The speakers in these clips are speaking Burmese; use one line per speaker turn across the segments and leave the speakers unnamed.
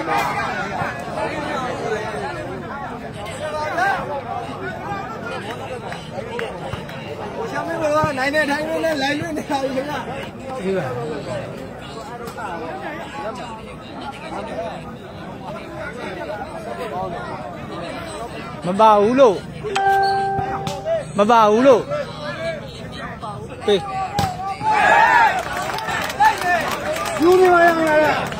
ရှမ်းမင်းကနိုင်နေထိုင်နေလဲလွင့်နေတာကြီးက
ဒီပါမပါဘူးလို့မပါဘူးလို့ပေး
ယူနေပါရမလား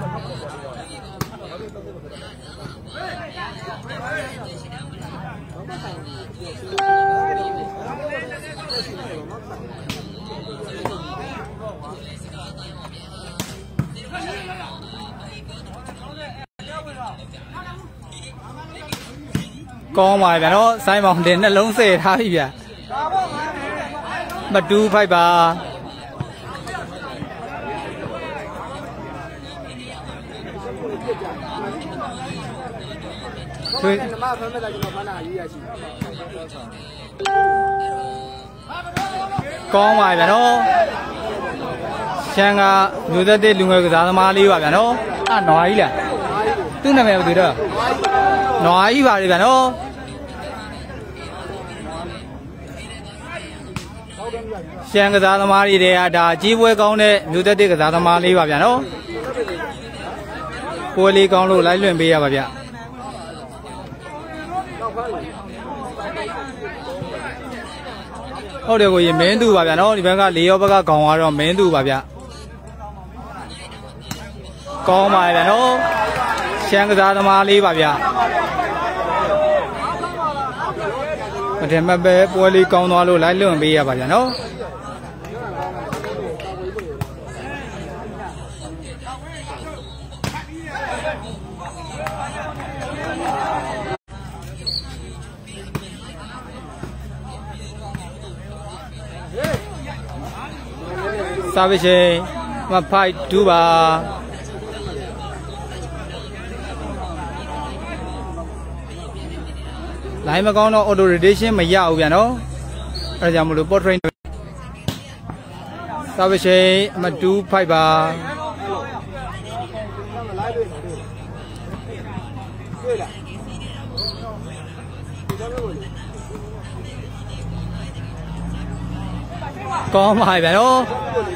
ကောင်းပါဗျာနော်စိုင်းမောင်တင်နှလုံးစေထားပြီဗျာမတူဖိုက်ပါထွေး
နမဖမ်းမဲ့တာကျွန်တော်ဖမ်းတာရေးရရှိ
ကောင်းပါဗျာနော်ရှမ်းကလူသက်တဲ့လူငယ်ကစားသမားလေးပါဗျာနော်အနွားကြီးလားသူ့နာမည်ဘယ်သူတော့ နွားကြီးပါလေဗျာနော်ရှမ်းကစားသမားတွေတဲ့ကဒါကြီးပွဲကောင်းတဲ့လူသက်တဲ့ကစားသမားလေးပါဗျာနော်ပွဲလေးကောင်းလို့လိုက်လွင်ပေးရပါဗျာ
တော့ဖမ်းလိုက်
ဟုတ်တယ်ကိုကြီးမင်းသူပါဗျာနော်ဒီဘက်ကလေရောဘက်ကခေါင်းကတော့မင်းသူပါဗျာကောင်းပါဗျာနော်ရှမ်းကစားသမားလေးပါဗျာမ ထင်မှတ်ပဲပွဲလေးကောင်းသွားလို့လိုက်လွန်ပေးရပါဗျာနော်စာပရှင်မဖိုက်ဒူပါ လိုင်းမကောင်းတော့ auto rotation မရဘူးဗျာနော်အဲဒါကြောင့်မလို့ portrait စာပရှင်အမတူဖိုက်ပါ
လိုက်တွေ့တယ်တွေ့လားဒီတော့လို့
ကောင်းပါဗျာနော်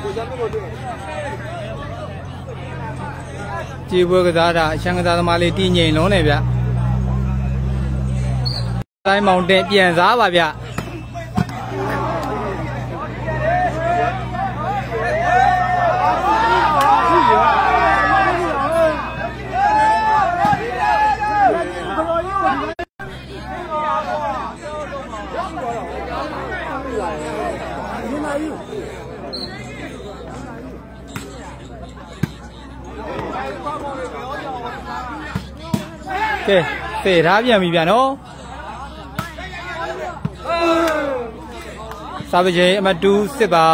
ကိုကြမ်းကိုတွေ့
ကြည်ပွဲကစားတာရှမ်းကစားသမားလေးတည်ငြိမ်လုံးနေဗျ တိုင်းမောင်တင်ပြန်စားပါဗျ
ဒီမှာယူ
ကဲသေထားပြန်ပြီဗျာနော် စာပကြေအမတူစစ်ပါ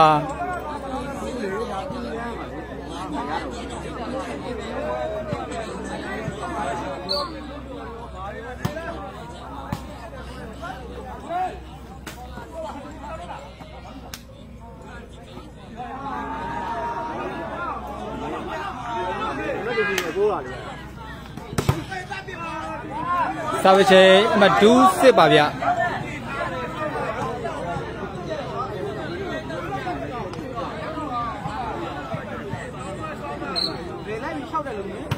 စာပကြေအမတူစစ်ပါဗျာ
လေလိုက်ပြီးလျှောက်တယ်လို့မျိုး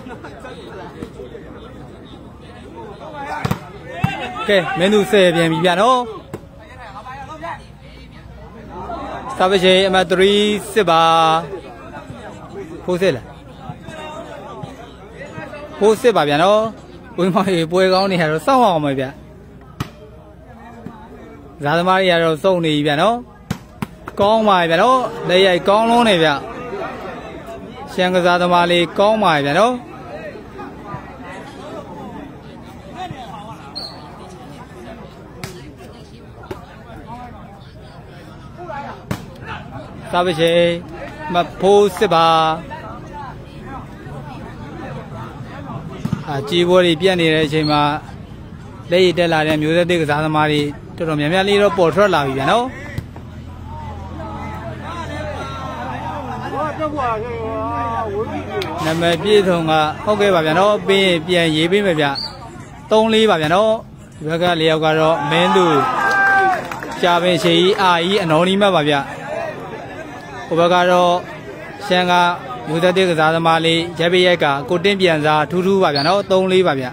ကဲမင်းသူဆယ်ပြန်ပြီဗျာနော်စာပကြေအမ3စစ်ပါဖိုးစစ်လားဖိုးစစ်ပါဗျာနော်ဝင်းမောင်ရေပွဲကောင်းနေရတော့စောင့်အောင်မယ်ဗျဇာသမားတွေကတော့စုံနေပြီဗျာနော်ကောင်းပါဗျာနော်လက်ရိုက်ကောင်းလုံးနေဗျရှမ်းကစားသမားလေးကောင်းပါဗျာနော် စားပချိန်မဖိုးစစ်ပါအာကြီးပွဲတွေပြတ်နေတဲ့အချိန်မှာလက်ရည်တက်လာတဲ့မျိုးသက်တွေကစားသမားတွေတော်တော်များများလေးတော့ပေါ်ထွက်လာပြီဗျာနော်
ဘာတော့ဘာလဲဝေးပြီး
နံပါတ်ပြည့်စုံကဟုတ်ကဲ့ပါဗျာနော်ပြီးရင်ပြန်ရေးပေးမယ်ဗျ3လေးပါဗျာနော်ဒီဘက်က၄ယောက်ကတော့မင်းသူကြာပင်ရှေကြီးအာကြီးအနော်နီမတ်ပါဗျ ဟိုဘက်ကတော့ရှမ်းကမျိုးသက်တဲ့ကစားသမားလေးရက်ပရက်ကကိုတင်းပြန်စားထူးထူးပါဗျာနော်3လေးပါဗျ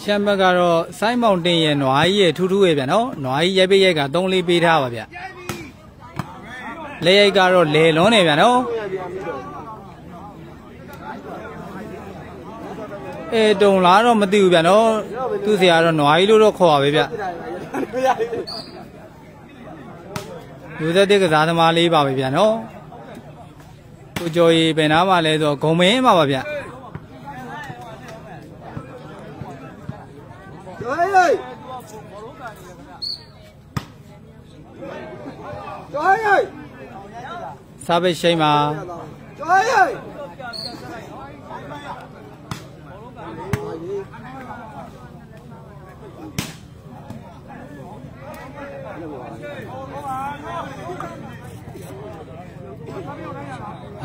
ရှမ်းဘက်ကတော့ဆိုင်းမောင်တင်ရဲ့နွားကြီးရဲ့ထူးထူးရဲ့ဗျာနော်နွားကြီးရက်ပရက်က3လေးပေးထားပါဗျလဲရိုက်ကတော့လေလွန်းနေဗျာနော် အေးတုံလားတော့မသိဘူးဗျာနော်သူ့ဆရာတော့နွားကြီးလို့တော့ခေါ်ပါပဲဗျလူသက်တဲ့ကစားသမားလေးပါပဲဗျာနော်ကိုကျော်ရီဘယ်နားမှာလဲဆိုတော့ဂုံမင်းမှာပါဗျ
ဟေးဟေးကျော်ဟေး
စားပိတ်ရှိန်မှာ
ကျော်ဟေး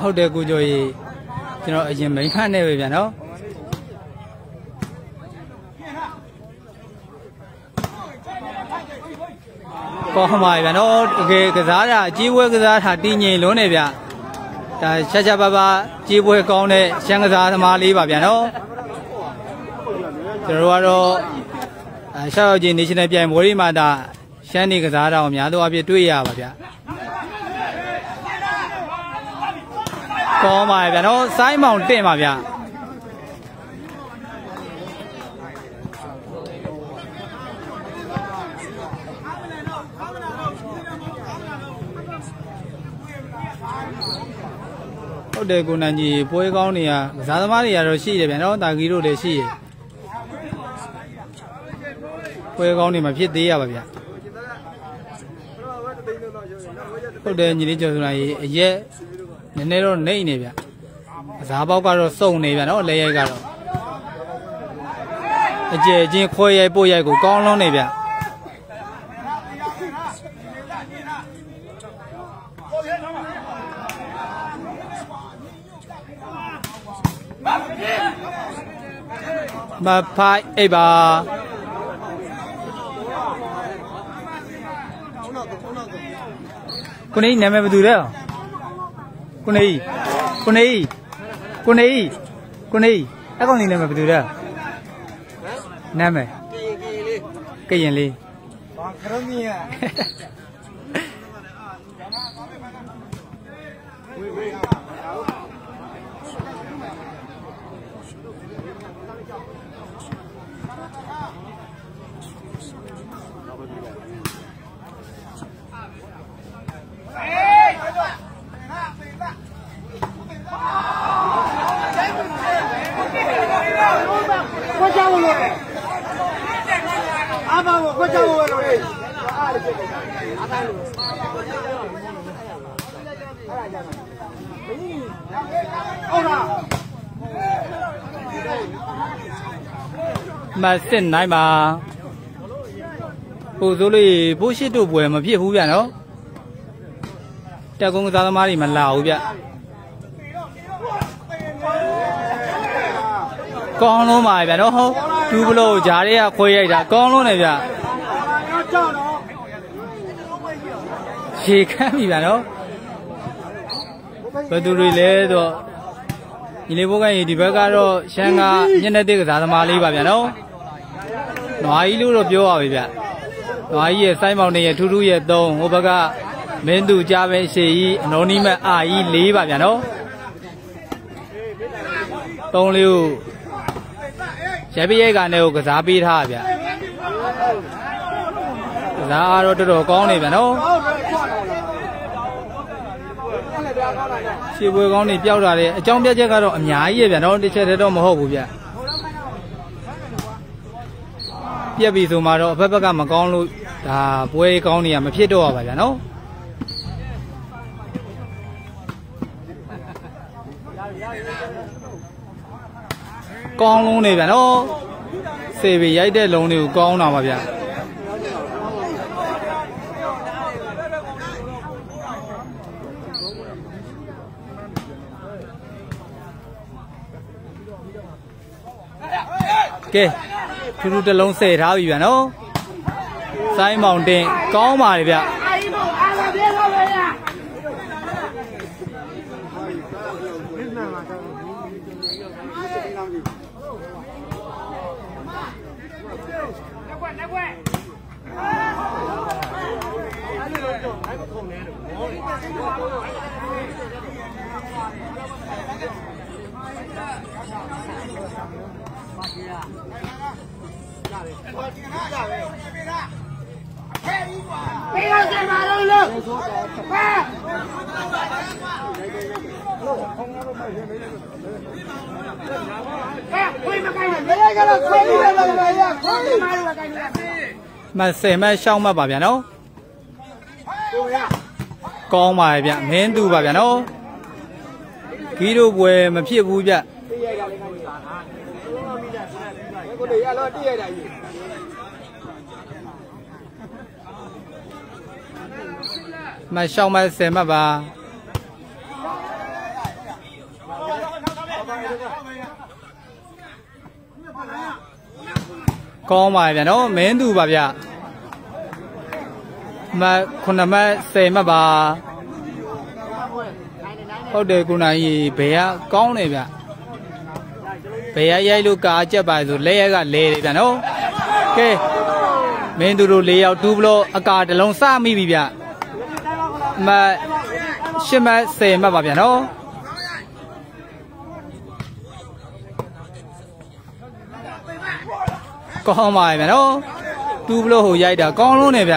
ဟုတ်တယ်ကိုကျော်ရီကျွန်တော်အရင်မိန်းခန့်နေပဲဗျာနော်ကောင်းပါဗျာနော်တကယ်ကစားတာအကြီးဝဲကစားတာတည်ငြိမ်လုံးနေဗျဒါချက်ချက်ပါပါကြီးပွဲကောင်းတဲ့ရှမ်းကစားသမားလေးပါဗျာနော်ကျွန်တော်တို့ကတော့အဲရှောက်ရောက်ချင်း national ပြိုင်ပွဲတွေမှာဒါရှမ်းနေကစားတာကိုအများသောအားဖြင့်တွေ့ရပါဗျာ ကောင်းပါဗျာနော်စိုင်းမောင်တင့်ပါဗျာဟုတ်တယ်ကိုနန်ကြီးပွဲကောင်းတွေကကစားသမားတွေကတော့ရှိတယ်ဗျာနော်တာဂီတို့လည်းရှိရပွဲကောင်းတွေမဖြစ်သေးရပါဗျာဟုတ်တယ်ညီလေးကျော်ဆိုလာကြီးအရက် နည်းနည်းတော့နှိမ့်နေဗျကစားပေါက်ကတော့စုံနေဗျာနော်လက်ရိုက်ကတော့အကျယ်ချင်းခွဲရိုက်ပို့ရိုက်ကိုကောင်းလုံးနေဗျမဖိုက်အိပ်ပါကိုနေနာမည်ဘယ်သူလဲ ကိုနေကိုနေကိုနေကိုနေအကောင်လေးနာမည်ဘယ်သူလဲနာမည်
ကရင်ကရင်လေး
ကရင်လေး
ဘာခရမီယာဝေးဝေး ခွက်ချဖို့လို့အားပါဖို့ခွက်ချဖို့လို့လေအားလေးဖြစ်တယ်အားတိုင်းလို့ဟုတ်လား
မစစ်နိုင်ပါဟိုဆိုလို့ဘိုးရှိတို့ပွဲမဖြစ်ဘူးဗျနော်တက်ကုန်းကစားသမားတွေမလာဘူးဗျကောင်းလုံးပါဗျနော်ဟုတ်ဒူးဘလို့ဂျားတွေကခွဲရိုက်တာကောင်းလုံးနေဗျ
တော့ကြောက်တော့
ရေခမ်းပြီဗျနော်ဘယ်သူတွေလဲဆိုတော့ညီလေးဘိုးကရင်ဒီဘက်ကတော့ရှမ်းကညနေတဲ့ကစားသမားလေးပါဗျနော် နွားကြီးလို့တော့ပြောရပါပြီဗျနွားကြီးရဲ့စိုင်းမောင်နေရဲ့ထူးထူးရဲ့သုံးဟိုဘက်ကမင်းသူကြားပဲရှေကြီးအနောနီမတ်အာကြီး၄ပါဗျနော်သုံးလေးကိုရပြည့်ကနေကိုကစားပေးထားဗျကစားကတော့တော်တော်ကောင်းနေဗျနော်
ဟုတ်တယ်ကြောက်တော့လားအဲ့ဒါကောင်းလာတယ်
ခြေပွဲကောင်းနေပျောက်တာလေအကြောင်းပြချက်ကတော့အများကြီးရဗျာနော်တစ်ချက်တည်းတော့မဟုတ်ဘူးဗျ ပြက်ပြီဆိုမှတော့အဖက်ဘက်ကမကောင်းလို့ဒါပွဲကောင်းနေရမဖြစ်တော့ပါဗျာနော်ကောင်းလုံးနေဗျာနော်စေပြီရိုက်တဲ့လုံးတွေကိုကောင်းတာပါဗျာကဲ ထူးထူးတစ်လုံးဆယ်ထားပြီဗျာနော်စိုင်းမောင်တင်ကောင်းပါလေဗျ
ပေးရစမှာလုံးလုံးဟဲ့ဟဲ့ခွေးမကိုင်းနဲ့လေကလေးခွေးလေးလောက်ပါရခွေးမလိုကိုင်းနဲ့
မဆယ်မရှောင်းမပါဗျာနော်ကောင်းပါရဲ့ဗျမင်းသူပါဗျာနော်ဂီတို့ပွဲမဖြစ်ဘူးဗျ
ကိုတည်းရတော့တည့်ရတာကြီး
မှတ်ရှောင်းမှတ်ဆယ်မှတ်ပါကောင်းပါလေဗျာနော်မင်းသူပါဗျမှတ်ခုနှစ်မှတ်ဆယ်မှတ်ပါဟုတ်တယ်ကုနာကြီးဘယ်ကကောင်းနေဗျဘယ်ရရိုက်လို့ကာကြက်ပါဆိုလက်ရက်ကလဲတယ်ဗျာနော်ကဲမင်းသူတို့၄ယောက်2ဘလော့အကာတစ်လုံးစမိပြီဗျ မတ်ရှစ်မတ်10မတ်ပါဗျာနော်ကောင်းပါရဲ့ဗျာနော်2ဘလော့ဟိုရိုက်တာကောင်းလုံးနေဗျ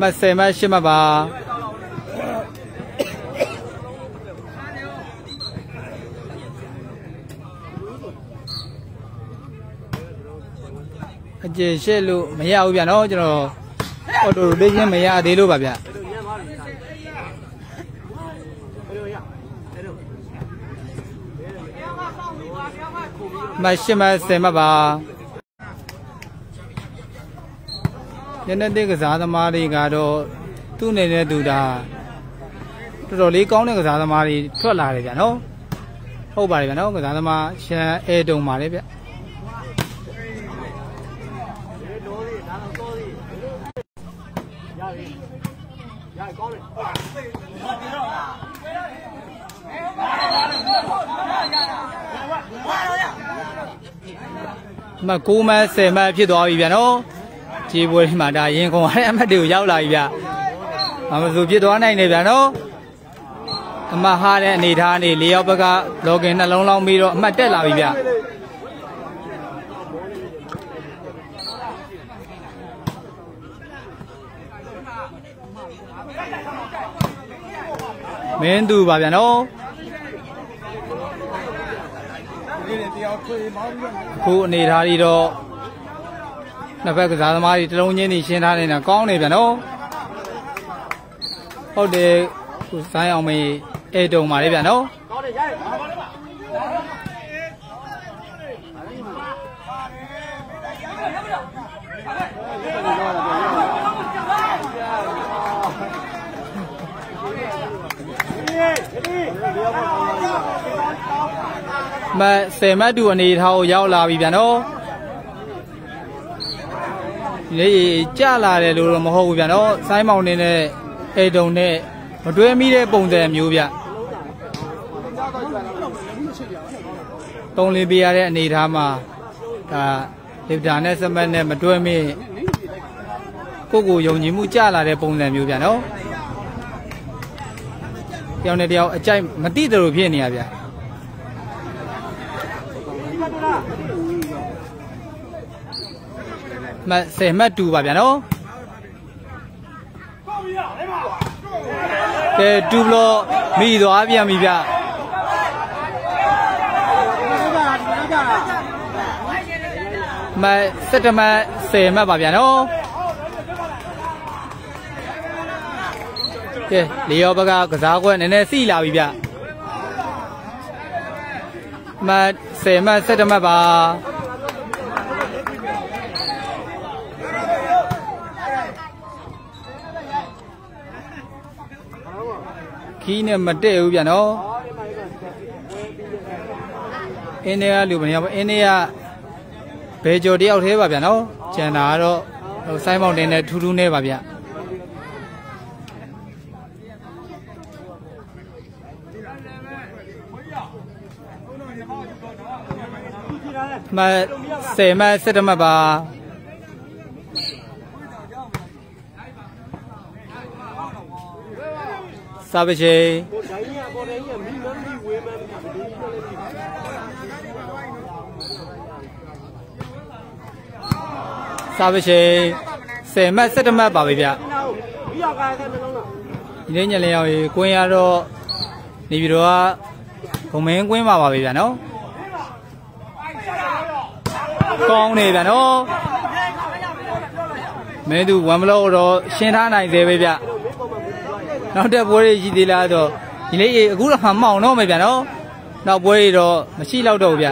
မတ်10မတ်8မတ်ပါ ကျေရှက်လို့မရဘူးဗျာနော်ကျွန်တော်အော်တိုရိုတေးရှင်းမရသေးလို့ပါဗျမရှမဆယ်မပါညနေတဲ့ကစားသမားတွေကတော့သူ့အနေနဲ့သူဒါတော်တော်လေးကောင်းတဲ့ကစားသမားတွေထွက်လာတယ်ဗျာနော်ဟုတ်ပါတယ်ဗျာနော်ကစားသမားရှမ်းအဲတုံပါလေဗျ မှတ်9မှတ်10မှတ်ဖြစ်သွားပြီဗျာနော်ခြေပွဲမှာဒါရင်ကုန်ရတဲ့အမှတ်တွေကိုရောက်လာပြီဗျအမဆိုဖြစ်သွားနိုင်တယ်ဗျာနော်အမှတ်ဟားတဲ့အနေထားနေလေးယောက်ဘက်ကလောကင်နှလုံးလောင်းပြီးတော့အမှတ်တက်လာပြီဗျမင်းသူပါဗျာနော်
ဒီနေ့တရားခွေမောင်းပြီး
အခုအနေထားကြီးတော့နှစ်ဖက်ကစားသမားတွေတလုံးချင်းနေရှင်းထားနေတာကောင်းနေပြန်နော်ဟုတ်တယ်ခုဆိုင်းအောင်မေးအဲတုံပါလေဗျာနော် မတ်ဆယ်မတ်တူအနေထားကိုရောက်လာပြီဗျာနော်ဒီလေးကြလာတယ်လို့တော့မဟုတ်ဘူးဗျာနော်ဆိုင်းမောင်နေနဲ့အဲတုံနဲ့မတွဲမိတဲ့ပုံစံမျိုးဗျတုံးလေးပြရတဲ့အနေထားမှာဒါလစ်တာနဲ့စမတ်နဲ့မတွဲမိကိုကိုယုံကြည်မှုကြလာတဲ့ပုံစံမျိုးဗျာနော်တယောက်နဲ့တယောက်အကြိုက်မတိတယ်လို့ဖြစ်နေရဗျာ မှတ်10မှတ်2ပါဗျာနော်ကဲ2ဘလော့မိသွားပြန်ပြီဗျမတ်17မှတ်10မှတ်ပါဗျာနော်ကဲလီယောဘကကစားကွက်နည်းနည်းစီလာပြီဗျမတ် 10မှတ်17မှတ်ပါခီးနဲ့မတက်ဘူးဗျနော်အင်းတွေကလူမနေဘူးအင်းတွေကဘယ်ကြော်တယောက်သေးပါဗျနော်ကျန်တာကတော့ဟိုစိုင်းမောင်တင်နဲ့ထူးထူးနဲ့ပါဗျ မ10မ17မပါစာပရှိန်
ဟိုဒိုင်းကြီးအပေါ်တိုင်းကြီးမိမန်းပြီးဝေးမန်းပြီးဘယ်လိုကြီးလဲပြီး
စာပရှိန်10မှတ်17မှတ်ပါပဲဗျ
နာဟုတ်မိရကားတဲ့နှလုံးလား
ဒီနေ့ညလင်ရောက်ရေကွင်းရတော့နေပြီးတော့ဂုံမင်းကွင်းပါပါပဲဗျာနော် ကောင်းနေဗျာနော်မင်းသူဝမ်ဘလော့တော့ရှင်းထားနိုင်သေးပဲဗျနောက်တက်ပွဲတွေရှိသေးလားတော့ဒီလေးရေအခုတော့မှမောင်တော့မယ်ဗျာနော်နောက်ပွဲတွေတော့မရှိတော့တော့ဘူးဗျ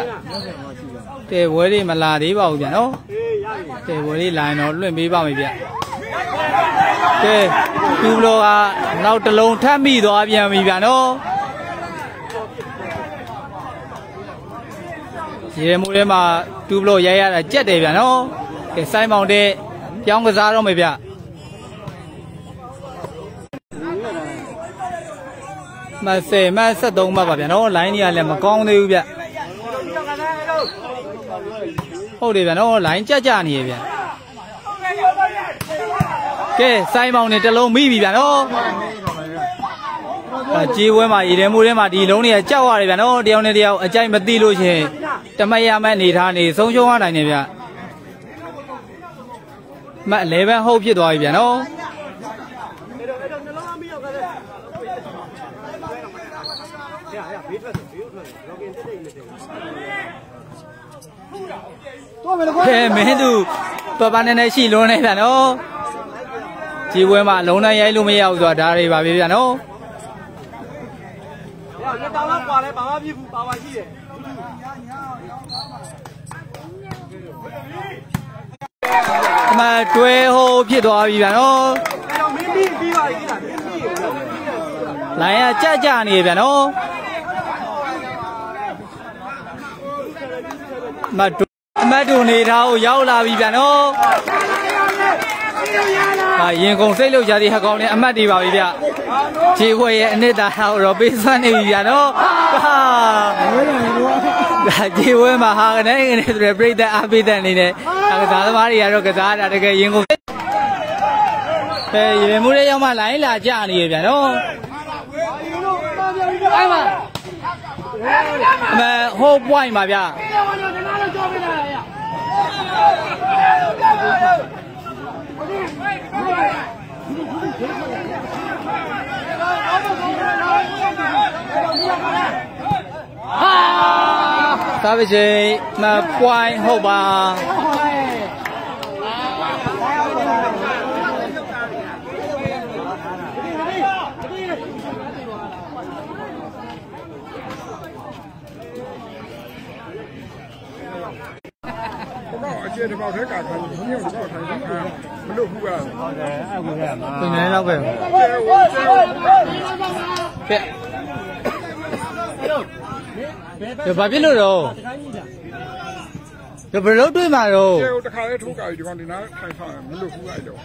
တဲပွဲတွေမလာသေးပါဘူးဗျာနော်
အေးရပြီ
တဲပွဲတွေလာရင်တော့လွင့်ပေးပါမယ်ဗျကဲသူဘလောကနောက်တစ်လုံးထပ်မိသွားပြန်ပြီဗျာနော် ရေမိုးထဲမှာတူဘလောရိုက်ရတာကြက်တယ်ဗျာနော်ကဲစိုင်းမောင်တဲ့ပြောင်းကစားတော့မယ်ဗျမဆယ်မ73မှတ်ပါဗျာနော်လိုင်းကြီးကလည်းမကောင်းသေးဘူးဗျဟုတ်တယ်ဗျာနော်လိုင်းကြကြနေရဗျာကဲစိုင်းမောင်နဲ့တစ်လုံးမိပြီဗျာနော်အာကြေးဝဲမှာရေထဲမိုးထဲမှာဒီလုံးတွေကကြောက်ရတယ်ဗျာနော်တယောက်နဲ့တယောက်အကြိုက်မသိလို့ရှရင် တမရမဲ့အနေထားနေဆုံးရှုံးရနိုင်တယ်ဗျာမ11ဟုတ်ဖြစ်သွားပြီဗျာနော်
အဲ့တော့အဲ့တော့နှလုံးသားမိရကားတဲ့ရရဘေးထွက်တယ်ဘေးထွက်တယ်လောကင်တက်တက်နေတယ်
တော့မယ်ကွာ
ကဲမင်းသူပပနဲ့နဲ့ရှိလွန်းနေဗျာနော်ကြေးဝဲမှာအလုံးနဲ့ရိုက်လို့မရဘူးဆိုတာဒါတွေပါပဲဗျာနော်
ရလက်တောင်လောက်ကွာလဲဘာမှပြဘူးပါပါရှိတယ်
အမတွဲဟိုးဖြစ်သွားပြီဗျာနော်
အဲ့တော့မင်းပြီးပြီးပါလိမ့်လားမင်းပြီးရောမင်းပြီးတယ်ပြီးတာ
လိုင်းကကြကြနေဗျာနော်မတ်အမတ်တို့နေထားကိုရောက်လာပြီဗျာနော်ဟာရင်ကုန်စိတ်လို့ရသည်ဟကောင်နဲ့အမတ်တွေပါပြီဗျခြေခွေရဲ့အနှစ်သာကိုတော့ပေးစွမ်းနေပြီဗျာနော်ဟာ ဒါခြေဝဲမှာဟာကနေကနေဆိုရပြိတ္တအားပေးတဲ့အနေနဲ့ကစားသမားတွေကတော့ကစားတာတကယ်ရင်ကုန်အဲရေမိုးလေးရောက်မှလိုင်းလာကြနေရဗျာနော်
အဲ့မှာ
အမဟိုး point ပါဗျာ
အဲ့ မှာတော့ဒီနားတော့ကြောပေးလာရဟာ
သာပချိန်မ point ဟုတ်ပါ
တော့အကျေတစ်ပေါက်တည်းကခံလို့ဘုံရောက်တော့ထိုင်တာမလို့ဘူးက
သင်နေတော့ပဲ
ကျေဝကျေဝ
ကဲ ဒီဘာဖြစ်လို့တော့ဒီဘယ်လိုတွေ့မှာတော့
ကျေဝတခါလဲထိုးကြပြီဒီကောင်ဒီနားထိုင်ထားမလို့ဘူးအဲ့တော့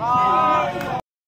ဟာ